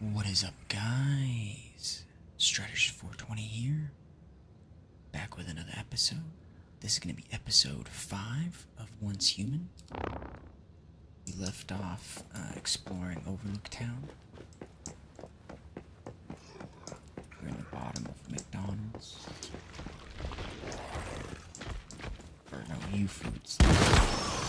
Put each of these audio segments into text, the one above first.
What is up, guys? Strategist 420 here. Back with another episode. This is going to be episode 5 of Once Human. We left off uh, exploring Overlook Town. We're in the bottom of McDonald's. Or no, U Foods.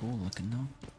Cool looking though.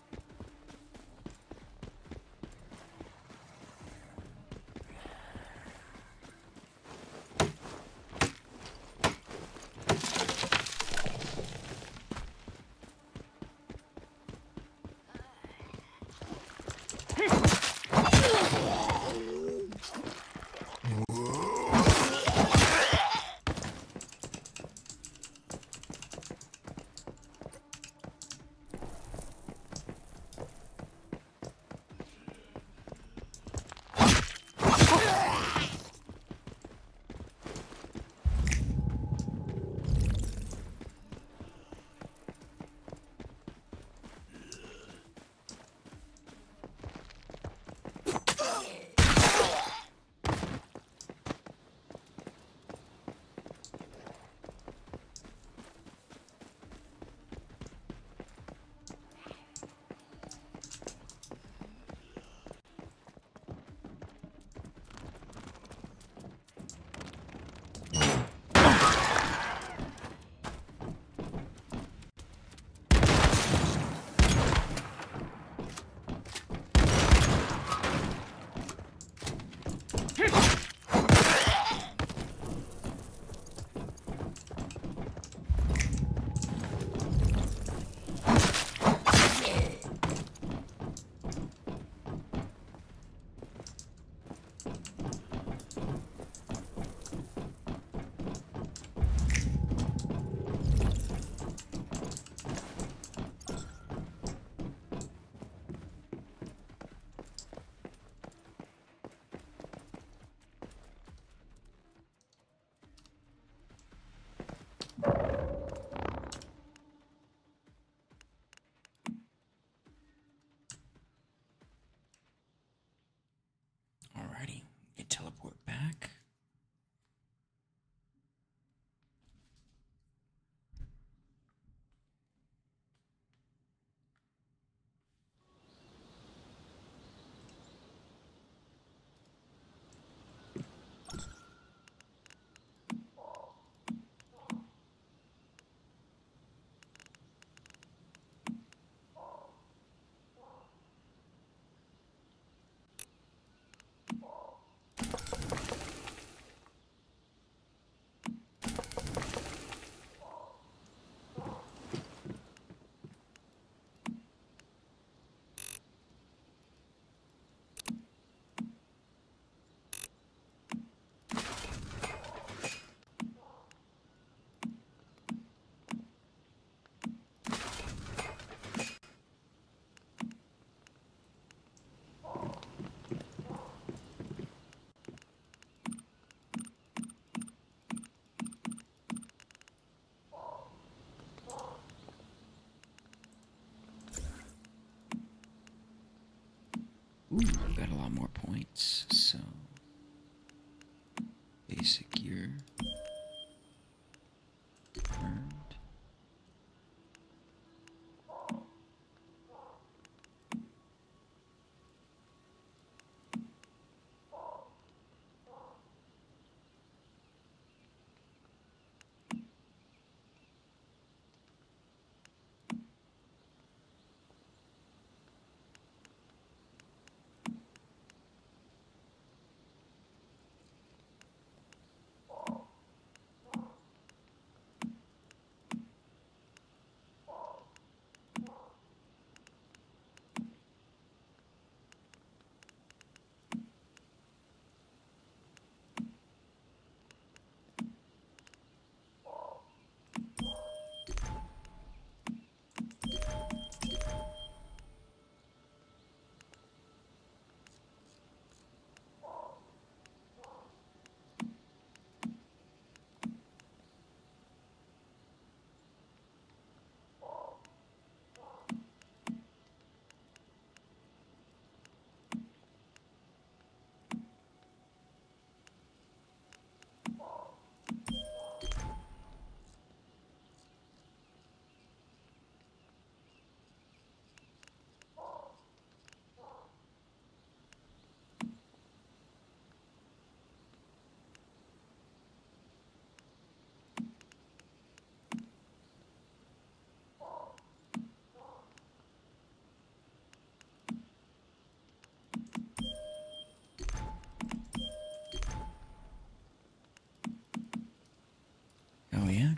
Ooh, got a lot more points. So,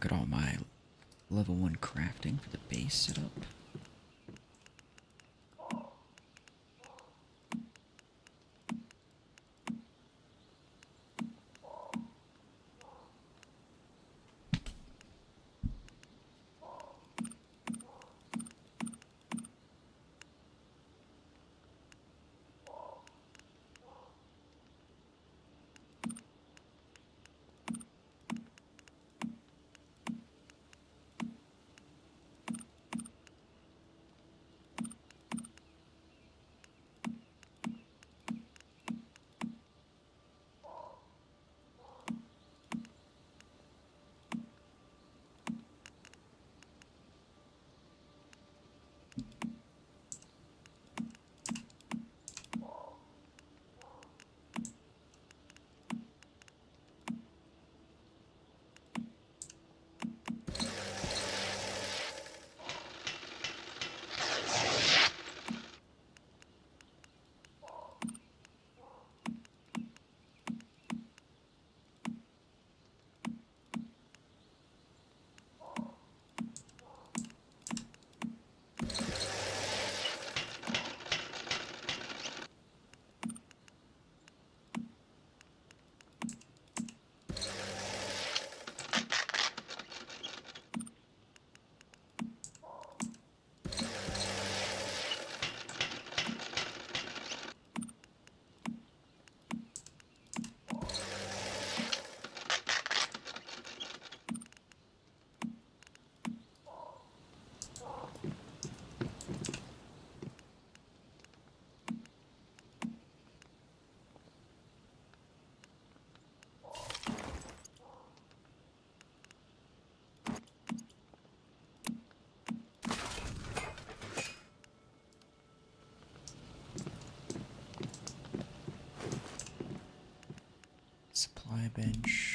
got all my level 1 crafting for the base set up. Bench.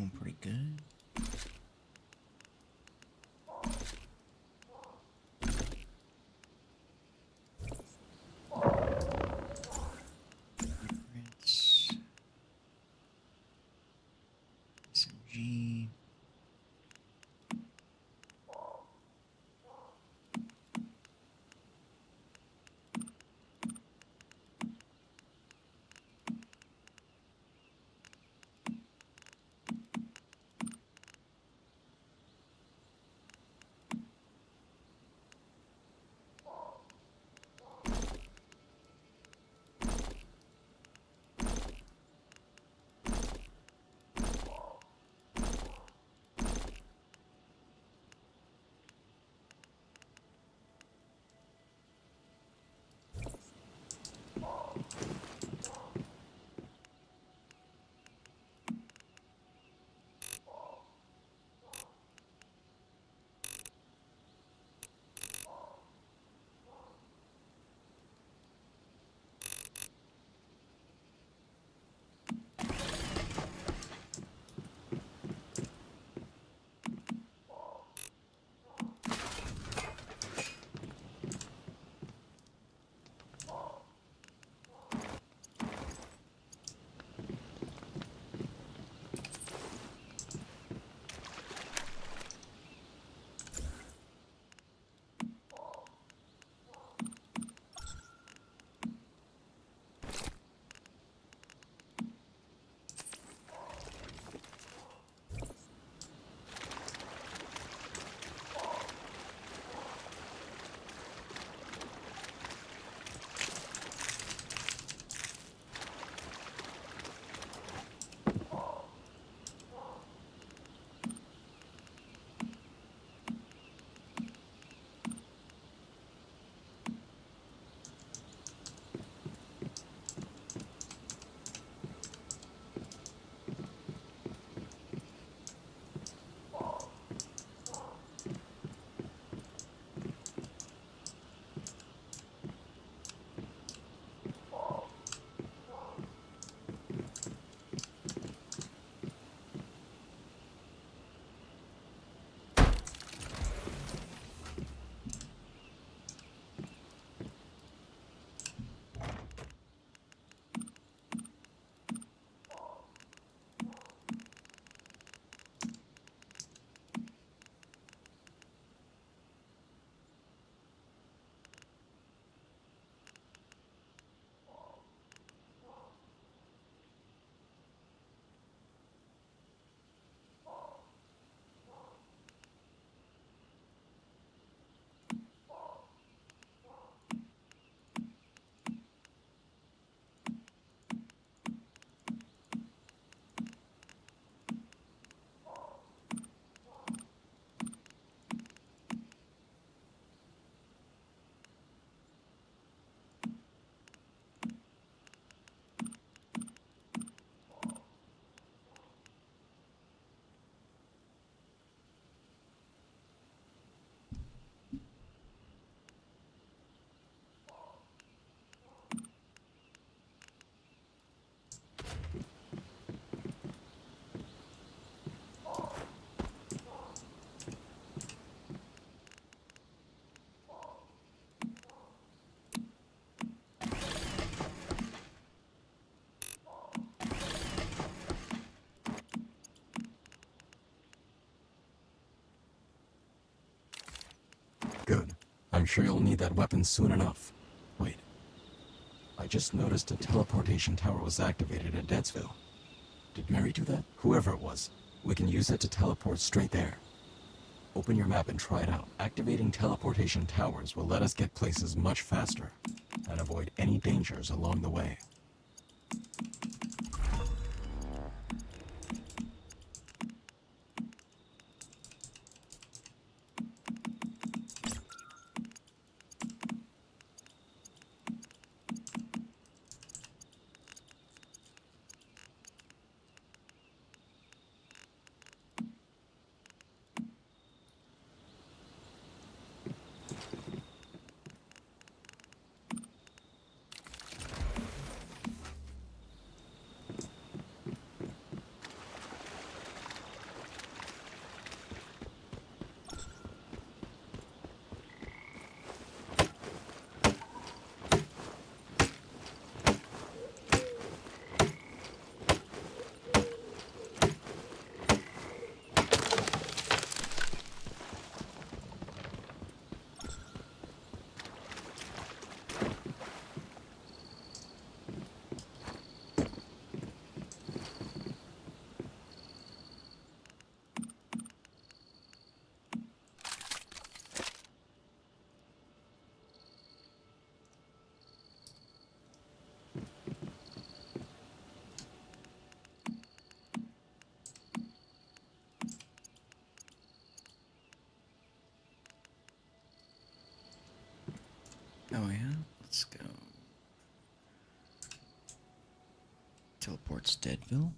Doing pretty good. I'm sure you'll need that weapon soon enough. Wait. I just noticed a teleportation tower was activated at Deadsville. Did Mary do that? Whoever it was. We can use it to teleport straight there. Open your map and try it out. Activating teleportation towers will let us get places much faster and avoid any dangers along the way. Oh yeah, let's go. Teleports Deadville.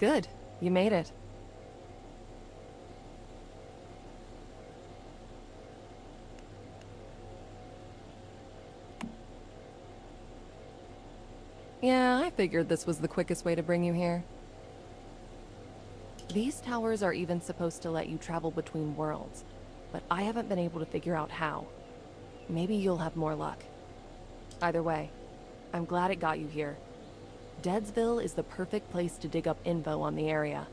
Good. You made it. Yeah, I figured this was the quickest way to bring you here. These towers are even supposed to let you travel between worlds, but I haven't been able to figure out how. Maybe you'll have more luck. Either way, I'm glad it got you here. Deadsville is the perfect place to dig up info on the area.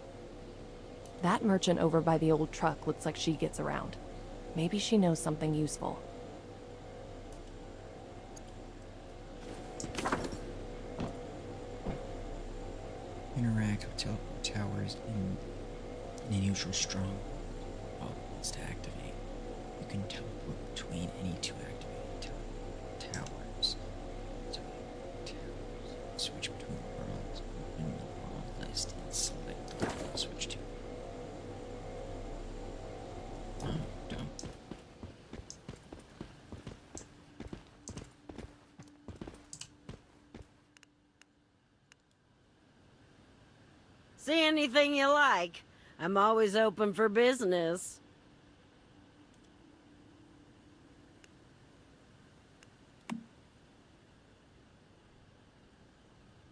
That merchant over by the old truck looks like she gets around. Maybe she knows something useful. Interact with teleport towers in, in a neutral strong buttons to activate. You can teleport between any two activated anything you like. I'm always open for business.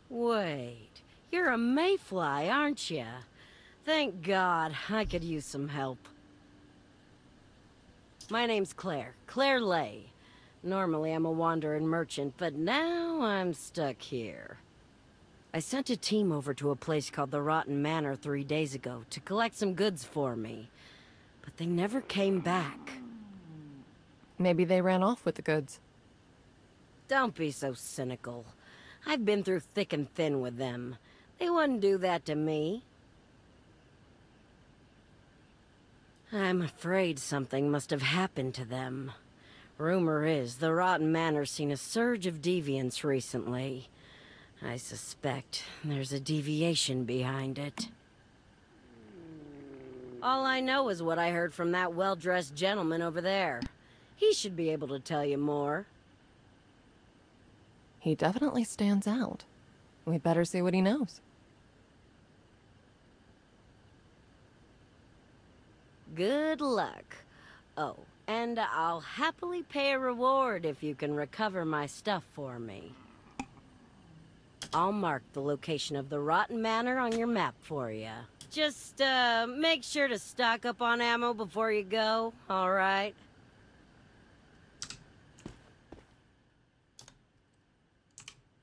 Wait, you're a mayfly, aren't you? Thank God, I could use some help. My name's Claire, Claire Lay. Normally I'm a wandering merchant, but now I'm stuck here. I sent a team over to a place called the Rotten Manor three days ago to collect some goods for me. But they never came back. Maybe they ran off with the goods. Don't be so cynical. I've been through thick and thin with them. They wouldn't do that to me. I'm afraid something must have happened to them. Rumor is the Rotten Manor's seen a surge of deviants recently. I suspect there's a deviation behind it. All I know is what I heard from that well-dressed gentleman over there. He should be able to tell you more. He definitely stands out. We'd better see what he knows. Good luck. Oh, and I'll happily pay a reward if you can recover my stuff for me. I'll mark the location of the Rotten Manor on your map for you. Just, uh, make sure to stock up on ammo before you go, alright?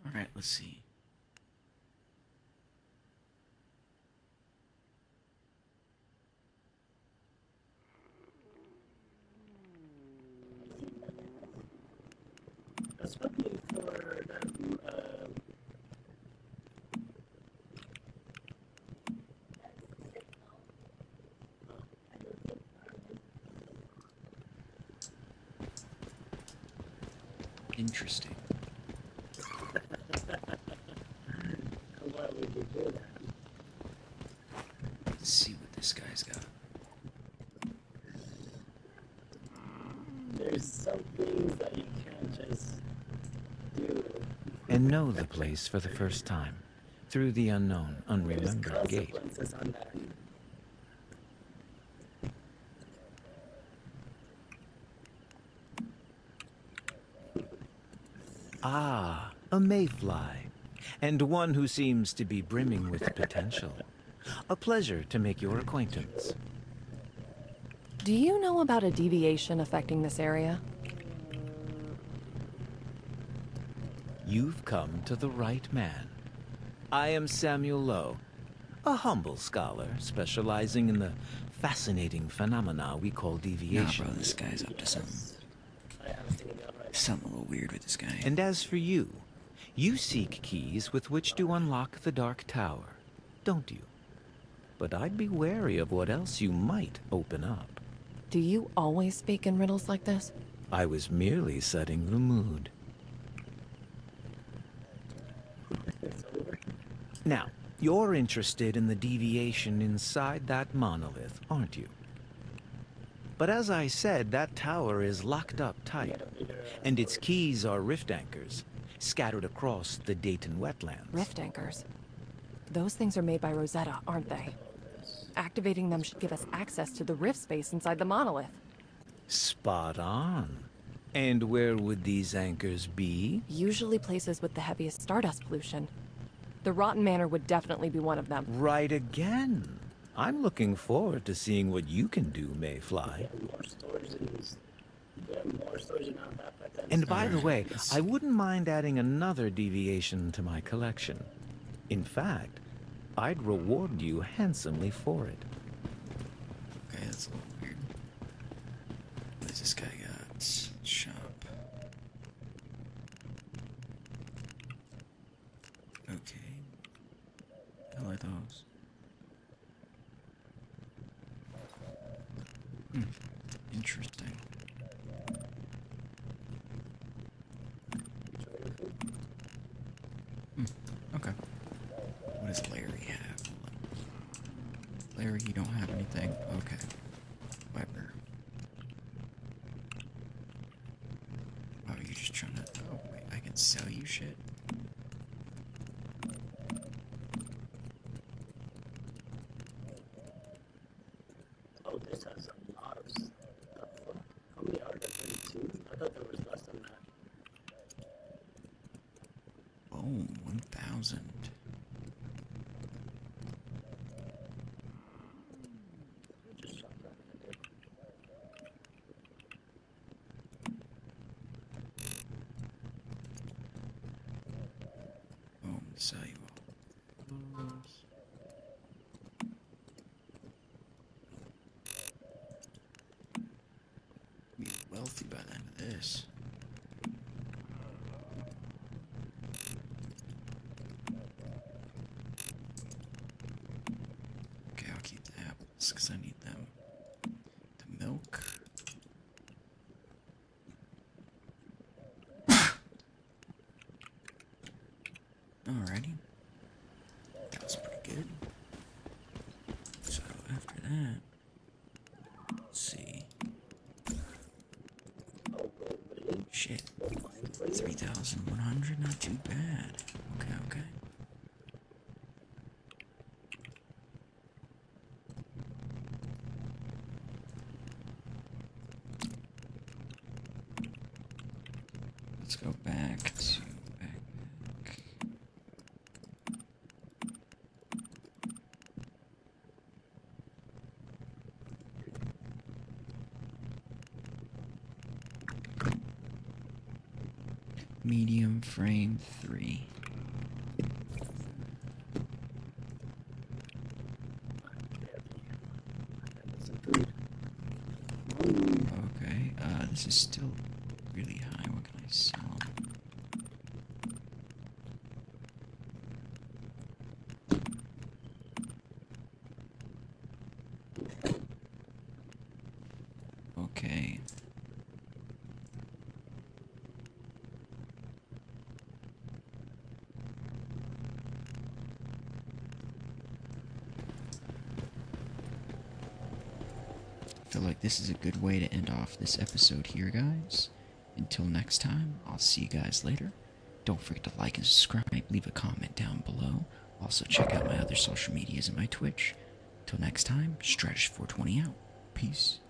Alright, let's see. I was for them, um, Interesting. why would you do that? Let's see what this guy's got. There's some things you can't just do. and know the place for the first time through the unknown, unremembered gate. Ah, a mayfly, and one who seems to be brimming with potential. A pleasure to make your acquaintance. Do you know about a deviation affecting this area? You've come to the right man. I am Samuel Lowe, a humble scholar specializing in the fascinating phenomena we call deviation. Nah, bro, this guy's up to something. I was thinking about right. Something a little weird with this guy. And as for you, you seek keys with which to unlock the Dark Tower, don't you? But I'd be wary of what else you might open up. Do you always speak in riddles like this? I was merely setting the mood. It's over. Now, you're interested in the deviation inside that monolith, aren't you? But as I said, that tower is locked up tight, and its keys are rift anchors, scattered across the Dayton wetlands. Rift anchors. Those things are made by Rosetta, aren't they? Activating them should give us access to the rift space inside the monolith. Spot on. And where would these anchors be? Usually places with the heaviest stardust pollution. The Rotten Manor would definitely be one of them. Right again. I'm looking forward to seeing what you can do, Mayfly. They have more storage in these. They have more storage in our map, but then And by the way, I wouldn't mind adding another deviation to my collection. In fact, I'd reward you handsomely for it. Okay, that's a little weird. What does this guy got? Shop. Okay. I like those. Hmm. Interesting. Hmm. Okay. What does Larry have? Larry, you don't have anything? Okay. Weber. Oh, you're just trying to. Oh, wait, I can sell you shit? Oh, this has a lot of stuff. How many are there? 32? I thought there was less than that. Boom, 1,000. Just shop that in there. Boom, sell you all. Be wealthy by the end of this. Okay, I'll keep the apples because I need them. The milk. Alrighty. That was pretty good. So after that, 2,100, not too bad. Okay, okay. This is still really high. What can I sell? Okay. I feel like this is a good way to end off this episode here, guys. Until next time, I'll see you guys later. Don't forget to like and subscribe, leave a comment down below. Also, check out my other social medias and my Twitch. Till next time, Strategist420 out. Peace.